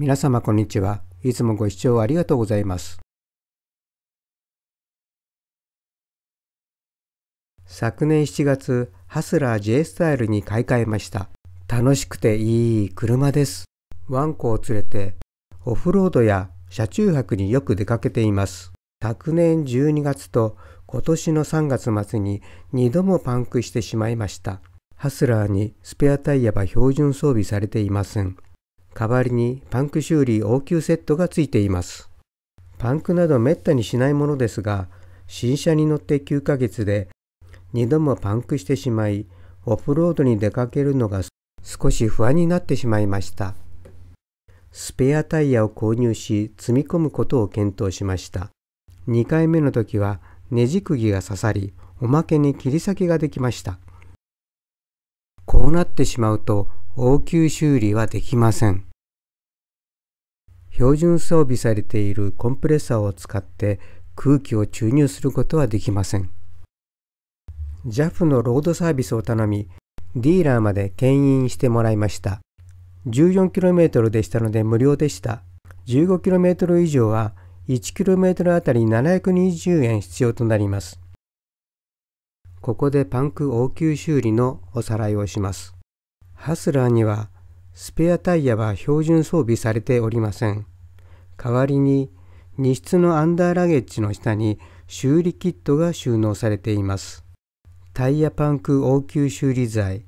皆様こんにちは。いつもご視聴ありがとうございます。昨年7月、ハスラー J スタイルに買い替えました。楽しくていい車です。ワンコを連れてオフロードや車中泊によく出かけています。昨年12月と今年の3月末に2度もパンクしてしまいました。ハスラーにスペアタイヤは標準装備されていません。代わりにパンク修理応急セットがついています。パンクなどめったにしないものですが、新車に乗って9ヶ月で2度もパンクしてしまい、オフロードに出かけるのが少し不安になってしまいました。スペアタイヤを購入し積み込むことを検討しました。2回目の時はネジ釘が刺さり、おまけに切り裂きができました。こうなってしまうと応急修理はできません。標準装備されているコンプレッサーを使って空気を注入することはできません。JAF のロードサービスを頼み、ディーラーまで牽引してもらいました。14km でしたので無料でした。15km 以上は 1km あたり720円必要となります。ここでパンク応急修理のおさらいをします。ハスラーにはスペアタイヤは標準装備されておりません。代わりに荷室のアンダーラゲッジの下に修理キットが収納されています。タイヤパンク応急修理剤。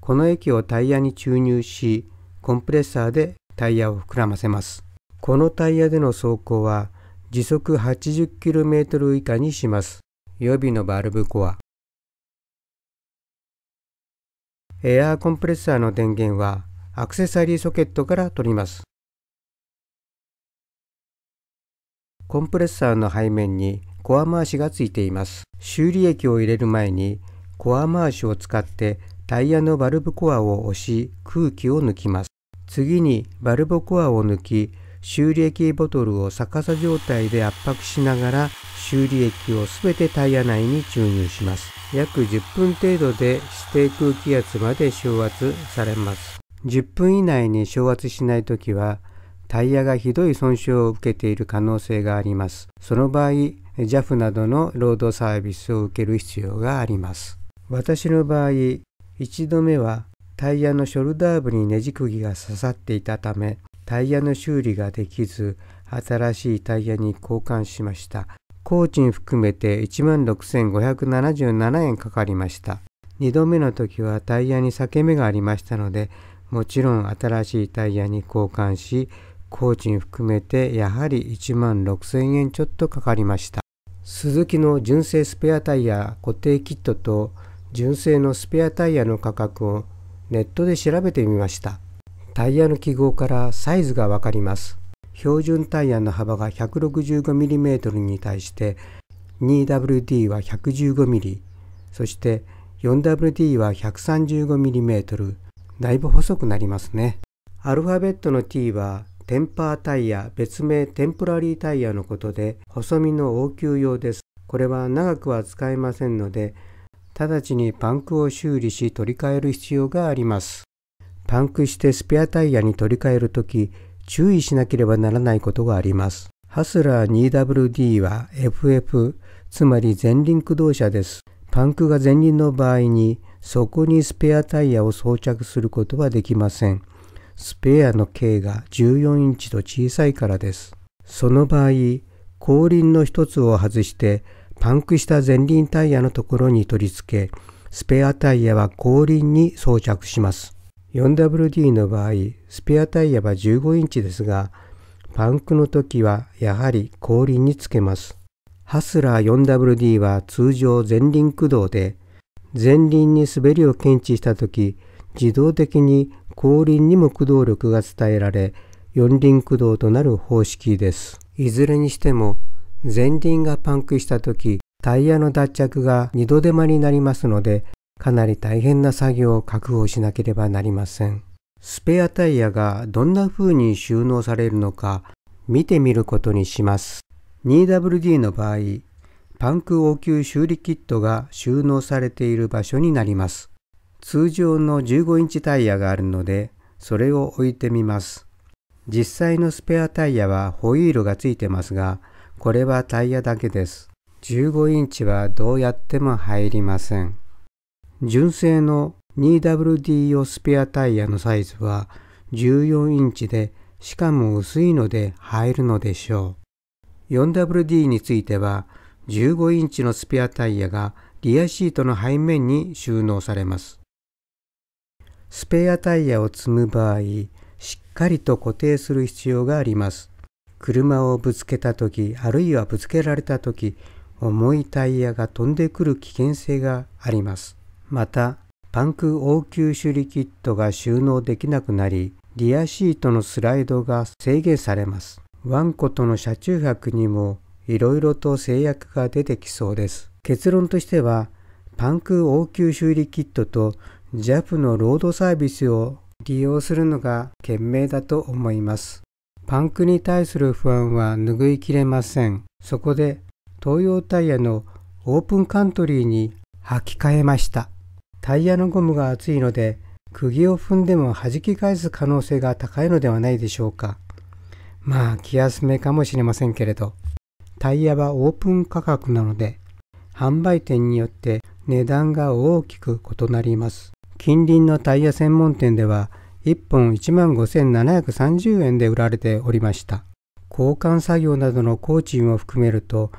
この液をタイヤに注入し、コンプレッサーでタイヤを膨らませます。このタイヤでの走行は時速 80km 以下にします。予備のバルブコア。エアーコンプレッサーの電源はアクセサリーソケットから取ります。コンプレッサーの背面にコア回しがついています。修理液を入れる前にコア回しを使ってタイヤのバルブコアを押し空気を抜きます。次にバルブコアを抜き修理液ボトルを逆さ状態で圧迫しながら修理液をすべてタイヤ内に注入します。約10分程度で指定空気圧まで昇圧されます。10分以内に昇圧しないときはタイヤがひどい損傷を受けている可能性があります。その場合、JAF などのロードサービスを受ける必要があります。私の場合、1度目はタイヤのショルダー部にネジ釘が刺さっていたため、タイヤの修理ができず、新しいタイヤに交換しました。工賃含めて16,577円かかりました。2度目の時はタイヤに裂け目がありましたので、もちろん新しいタイヤに交換し、工賃含めてやはり1万6000円ちょっとかかりました。スズキの純正スペアタイヤ固定キットと純正のスペアタイヤの価格をネットで調べてみました。タイヤの記号からサイズがわかります。標準タイヤの幅が 165mm に対して 2WD は 115mm そして 4WD は 135mm だいぶ細くなりますね。アルファベットの T はテンパータイヤ別名テンポラリータイヤのことで細身の応急用です。これは長くは使えませんので直ちにパンクを修理し取り替える必要があります。パンクしてスペアタイヤに取り替えるとき、注意しなければならないことがあります。ハスラー 2WD は FF、つまり前輪駆動車です。パンクが前輪の場合に、そこにスペアタイヤを装着することはできません。スペアの径が14インチと小さいからです。その場合、後輪の一つを外して、パンクした前輪タイヤのところに取り付け、スペアタイヤは後輪に装着します。4WD の場合、スペアタイヤは15インチですが、パンクの時はやはり後輪につけます。ハスラー 4WD は通常前輪駆動で、前輪に滑りを検知した時、自動的に後輪にも駆動力が伝えられ、四輪駆動となる方式です。いずれにしても、前輪がパンクした時、タイヤの脱着が二度手間になりますので、かなり大変な作業を確保しなければなりません。スペアタイヤがどんな風に収納されるのか見てみることにします。2WD の場合、パンク応急修理キットが収納されている場所になります。通常の15インチタイヤがあるので、それを置いてみます。実際のスペアタイヤはホイールがついてますが、これはタイヤだけです。15インチはどうやっても入りません。純正の 2WD 用スペアタイヤのサイズは14インチでしかも薄いので入るのでしょう。4WD については15インチのスペアタイヤがリアシートの背面に収納されます。スペアタイヤを積む場合、しっかりと固定する必要があります。車をぶつけた時、あるいはぶつけられた時、重いタイヤが飛んでくる危険性があります。また、パンク応急処理キットが収納できなくなり、リアシートのスライドが制限されます。ワンコとの車中泊にもいろいろと制約が出てきそうです。結論としては、パンク応急修理キットと JAF のロードサービスを利用するのが賢明だと思います。パンクに対する不安は拭いきれません。そこで東洋タイヤのオープンカントリーに履き替えました。タイヤのゴムが厚いので釘を踏んでも弾き返す可能性が高いのではないでしょうか。まあ気休めかもしれませんけれど。タイヤはオープン価格なので販売店によって値段が大きく異なります。近隣のタイヤ専門店では1本15,730円で売られておりました。交換作業などの工賃を含めると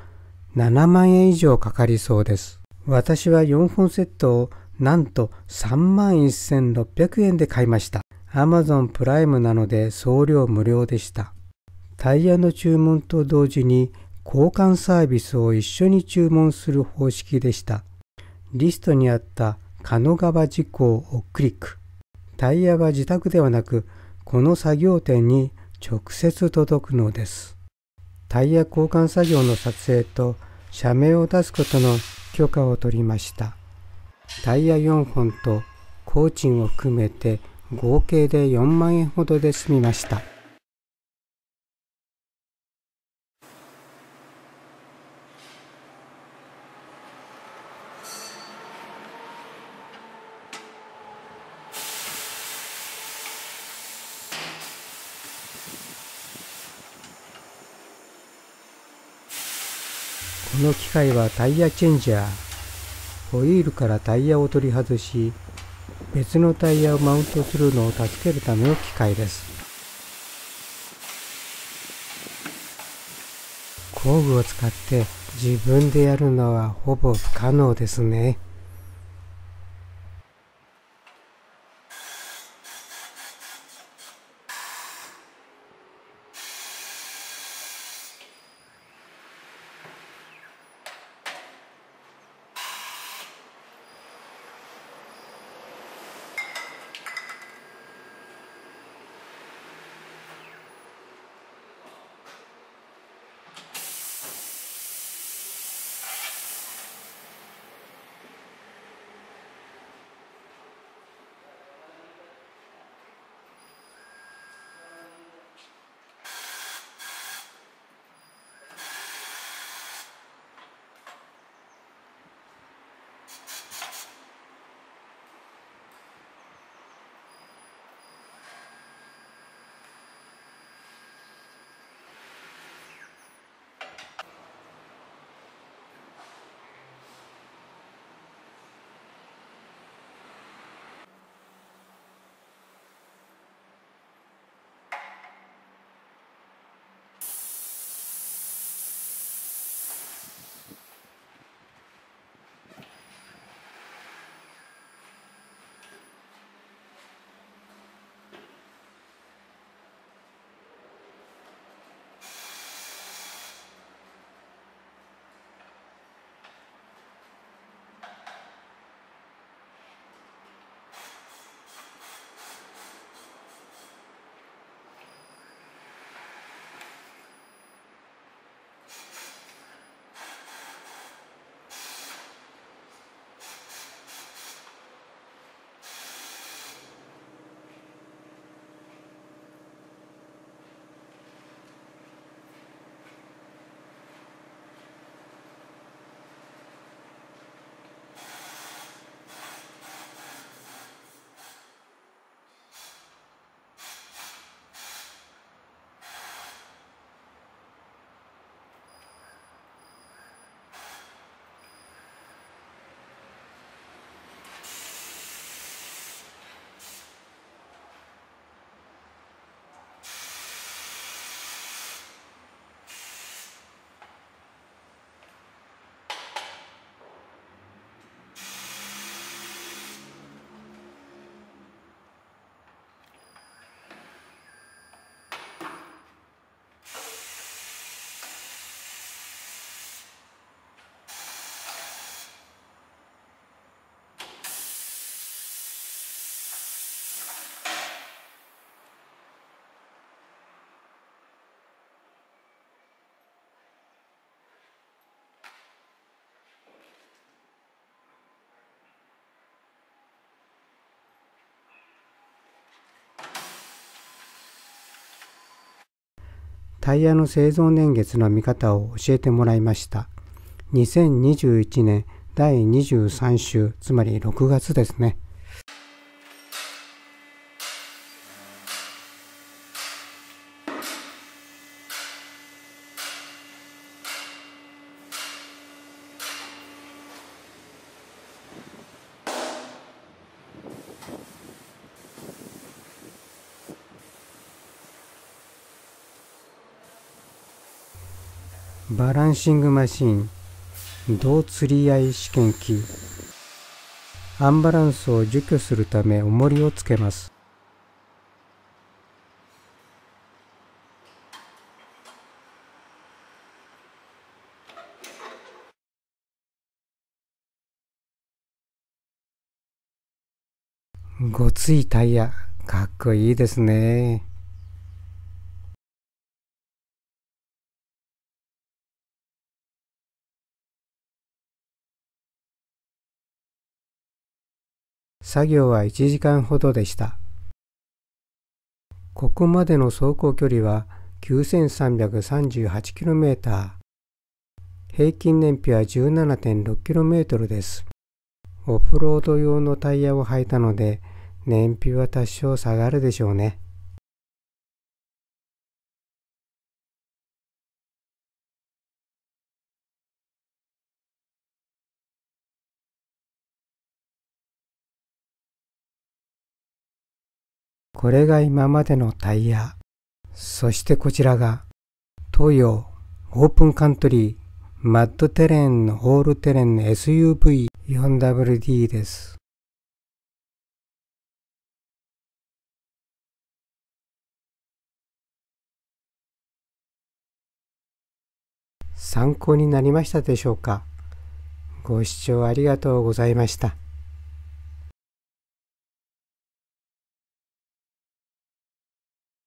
7万円以上かかりそうです。私は4本セットをなんと31,600円で買いました。Amazon プライムなので送料無料でした。タイヤの注文と同時に交換サービスを一緒に注文する方式でした。リストにあった狩野川事項をクリック。タイヤは自宅ではなく、この作業店に直接届くのです。タイヤ交換作業の撮影と社名を出すことの許可を取りました。タイヤ4本と工賃を含めて合計で4万円ほどで済みました。この機械はタイヤチェンジャー。ホイールからタイヤを取り外し、別のタイヤをマウントするのを助けるための機械です。工具を使って自分でやるのはほぼ不可能ですね。タイヤの製造年月の見方を教えてもらいました。2021年第23週、つまり6月ですね。バランシングマシン銅釣り合い試験機。アンバランスを除去するため重りをつけます。ごついタイヤ。かっこいいですね。作業は1時間ほどでした。ここまでの走行距離は 9338km。平均燃費は 17.6km です。オフロード用のタイヤを履いたので燃費は多少下がるでしょうね。これが今までのタイヤ。そしてこちらが東洋オープンカントリーマッドテレンのオールテレン SUV4WD です。参考になりましたでしょうか？ご視聴ありがとうございました。